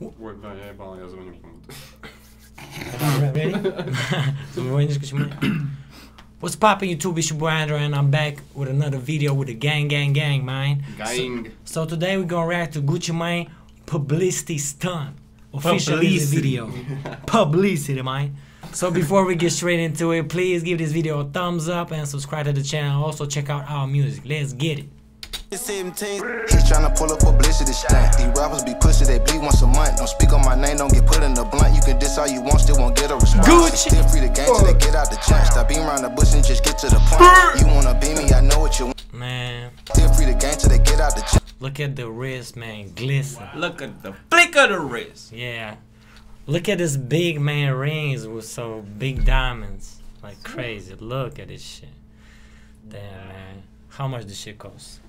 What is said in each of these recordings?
Ой, да, я ебал, я звоню кому-то. What's poppin' YouTube? It's your boy Andre, and I'm back with another video with the gang, gang, gang, man. Gang. So, so today we're gonna react to Gucci Mane publicity stunt. Official video. publicity, man. So before we get straight into it, please give this video a thumbs up and subscribe to the channel. Also check out our music. Let's get it. 17. He's tryna pull up publicity stunt. These rappers be pussy, they bleed once a month. Don't speak on my name, don't get put in the blunt. You can diss all you want, still won't get a response. Gucci. Still free the game till they get out the chance. Stop being around the bush and just get to the point. You wanna be me, I know what you want. Man, Still free the game till they get out the chance. look at the wrist, man. Glisten. Look at the flick of the wrist. Yeah. Look at this big man rings with so big diamonds. Like crazy. Look at this shit. Damn man. How much this shit cost?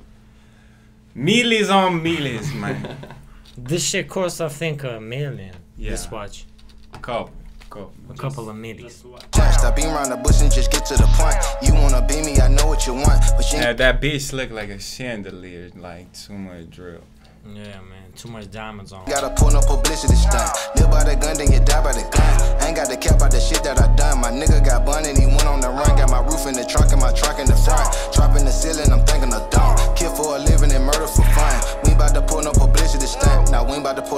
Millies on millies, man. This shit costs I think a million. Yeah. This Yeah. watch. couple, couple. A couple of millions. Stop being around the bush and just get to the point. You wanna be me, I know what you want. But you Yeah, that bitch look like a chandelier, like too much drill. Yeah man. Too much diamonds on. gotta pull no publicity stunt. Live by the gun, then you die by the gun. Ain't got the cap out the shit that I done. My nigga got bun and he went on the run. Got my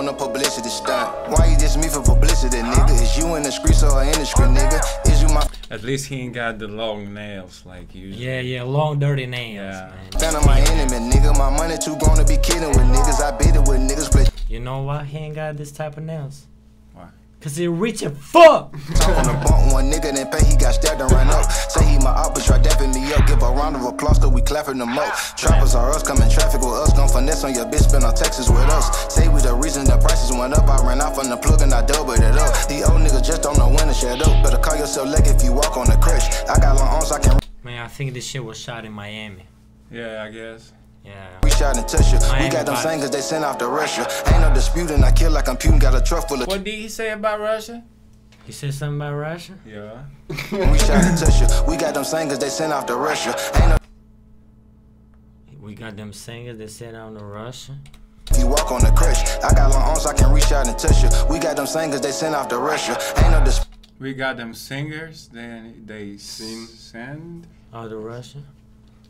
ain't about to pull no publicity stunt. Why you just me for publicity, nigga? Is you in the streets or in the street, nigga? Is you my At least he ain't got the long nails like you. Yeah, yeah, long dirty nails, Yeah. man. fan of my enemy, nigga? My money too grown to be kidding with niggas. I beat it with niggas. Play You know why he ain't got this type of nails? Why? Cause he rich as fuck! on the bump. One nigga didn't pay, he got stabbed and ran up. Say he my op, but try dapping me up. Give a round of applause till we clapping them up. Trappers are us, coming traffic with us. Gon' finesse on your bitch, spin on Texas with us. Say we the reason the prices went up. I ran off on the plug and I doubled it up. The old niggas just don't know when to shut up. Better call yourself leg if you walk on the crush. I got long arms, I can Man, I think this shit was shot in Miami. Yeah, I guess. Yeah. reach out and touch you. We got them Vice. singers, they sent off to Russia. Ain't no disputing, I kill like I'm Putin. Got a truck full of What did he say about Russia? You said something about Russia? Yeah. reach out and touch you. We got them singers, they sent off to Russia. Ain't no We got them singers they said on the Russia. If you walk on the crush, I got long arms, I can reach out and touch you. We got them singers, they sent off to Russia. Ain't no We got them singers. They they sing send. Oh, the Russia?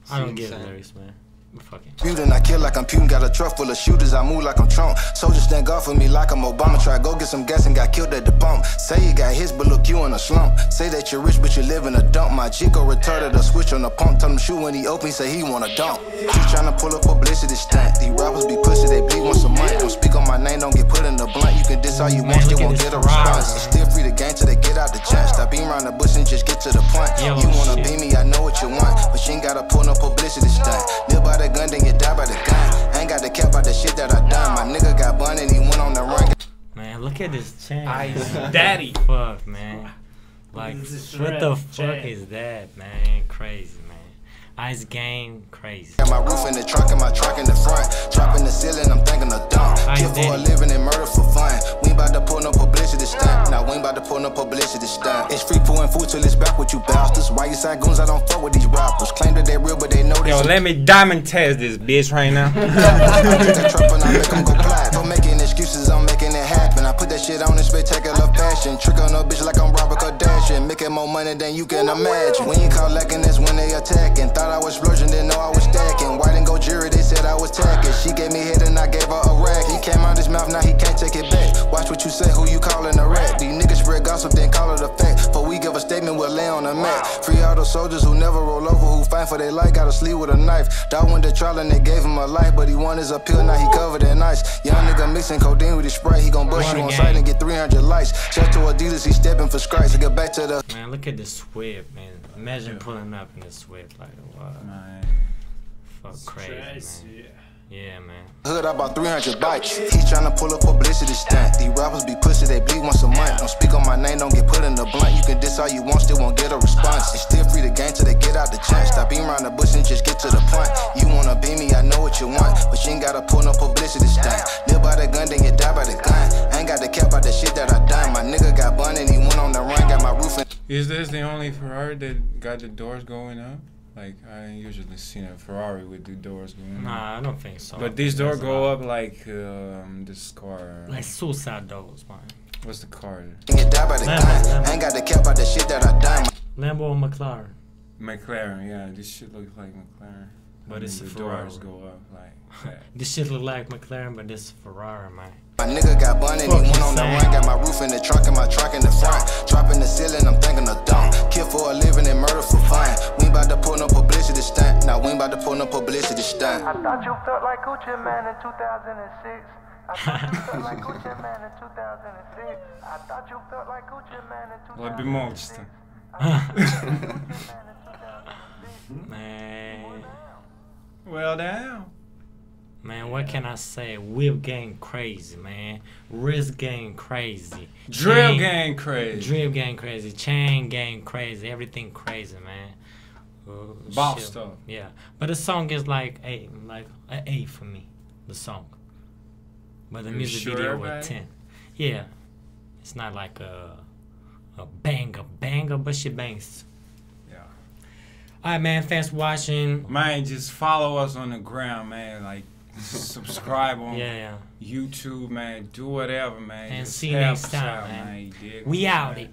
I don't get sang. lyrics, man. Fucking. disputing. I kill like I'm Putin, got a truck full of shooters. I move like I'm Trump. Soldiers stand guard for me like I'm Obama. Try go get some gas and got killed at the pump. Say you got hits, but look you in a slump. Say that you're rich, but you live in a dump. My Chico retarded a switch on the pump. Tell him shoot when he open, say he wanna dump. He tryna pull up publicity stunt. These rappers be pussy, they bleed once a month. Don't speak on my name, don't get put in the blunt. You can diss all you want, still won't get a response. It's still free the game till they get out the chest. Stop being around the bush and just get to the point. Yo, you wanna be me, I know what you want, but you ain't no publicity stunt. Live by the gun, then you die by the gun. Ain't got the cap out the shit that I done. My nigga got bun and he went on the run. Man, look at this chain. Ice. Daddy. Fuck, man. Like, what the fuck chain. is that, man? Crazy, man. Ice game, crazy. Got my roof in the trunk and my truck in the front. Dropping the ceiling, I'm thinking of dump. I Kill for a did living and murder for fun. We ain't about to pull no publicity stunt. Now we ain't about to pull no publicity stunt. It's free pulling food till it's back with you bastards. Why you side goons? I don't fuck with these rappers. Claim that they real, but they know they Yo, let me diamond test this bitch right now. I take that truck and I make 'em go clap. For making excuses, I'm making it happen. That shit on in spectacular fashion. Trick on a bitch like I'm Robert Kardashian. Making more money than you can imagine. When you call lacking, that's when they attacking. Thought I was splurging, didn't know I was stacking. White and gold jury, they said I was tacking. For their life, gotta sleep with a knife. Dog went to trial and they gave him a life, but he won his appeal, now he covered in ice. Young nigga mixing codeine with his sprite, he gon' bust you on Water sight and get 300 likes. Shout to Adidas, he stepping for stripes. To get back to the Man, look at the Swift, man. Imagine pulling up in the Swift. Like, wow. Man. Fuck crazy, man. Crazy. Yeah, man. hood, I bought 300 bikes. He tryna pull up publicity stunt. These rappers be pussy, they bleed once a month. Don't speak on my name, don't get put in the blunt. You can diss all you want, still won't get a response. It's still free the game till they get out the chance. Stop being around the bush and just get to the point. You wanna be me, I know what you want, but you ain't gotta pull no publicity stunt. Live by the gun, then you die by the gun. Ain't got the cap out the shit that I done. My nigga got bun and he went on the run, got my roof in. Is this the only Ferrari that got the doors going up? Like I usually see a Ferrari with the doors going. up. Nah, I don't think so. But these doors There's a go lot. up like um, this car. Like suicide doors, man. What's the car? Get die by the Lambo, kind. Lambo. Ain't got the cap out the shit that I done. Lambo McLaren. McLaren. Yeah, this shit looks like McLaren. But I it's mean, a the doors Ferrari. go up like that. This shit look like McLaren, but this Ferrari, man. My nigga got bun and he went on the run. Got my roof in the trunk and my truck in the front. Dropping the ceiling, I'm thinking of dumb. Kill for a living and murder for fun. We ain't about to pull no publicity stunt. Now we ain't about to pull no publicity stunt. I thought you felt like Gucci Mane in 2006. I thought Man in 2006. I thought you felt like Gucci Mane in 2006. Let me monster. Man, Well, down. man, what can I say? Whip game crazy, man. Wrist game crazy. Drill Chain- gang crazy. Drip game crazy. Chain gang crazy. Everything crazy, man. Uh, Boss shit. stuff. Yeah, but the song is like a like a A for me. The song, but the You music sure video about was it? ten. Yeah, it's not like a a banger banger, but she bangs. All right, man. Thanks for watching. Man, just follow us on the ground, man. Like, subscribe on Yeah, yeah. YouTube, man. Do whatever, man. And Just see you next us time, out, man. We out it.